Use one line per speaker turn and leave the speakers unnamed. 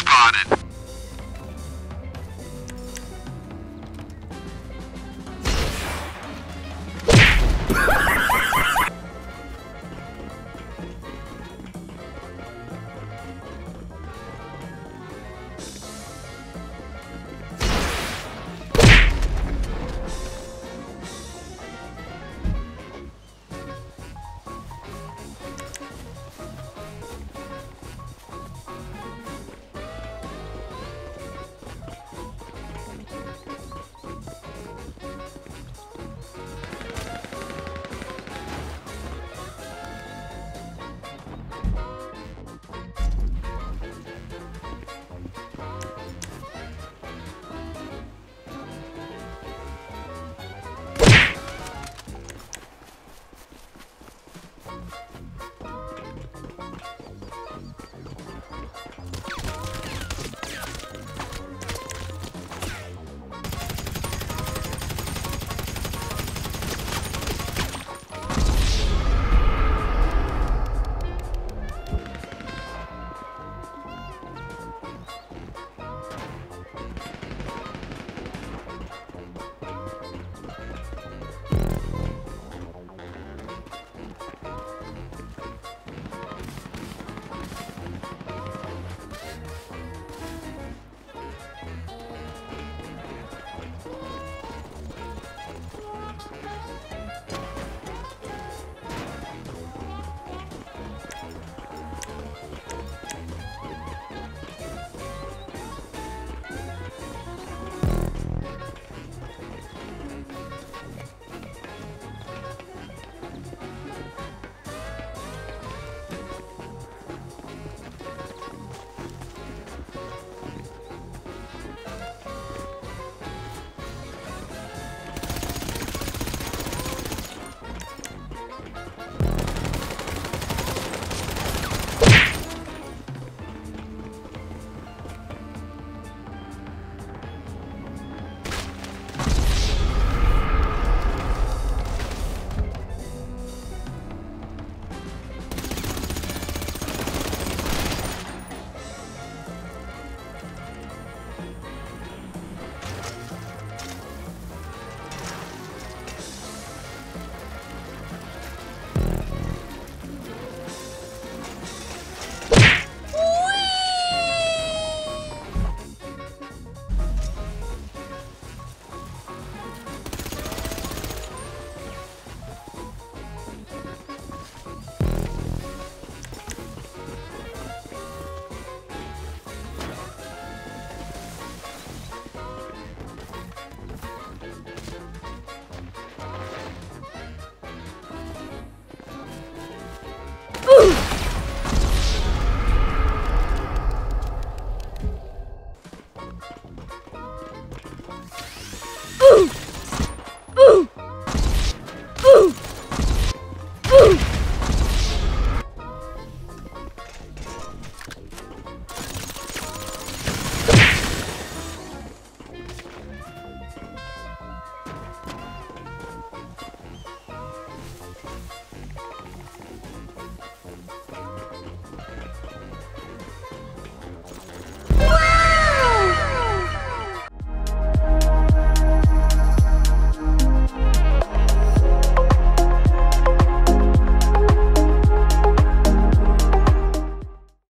Spotted.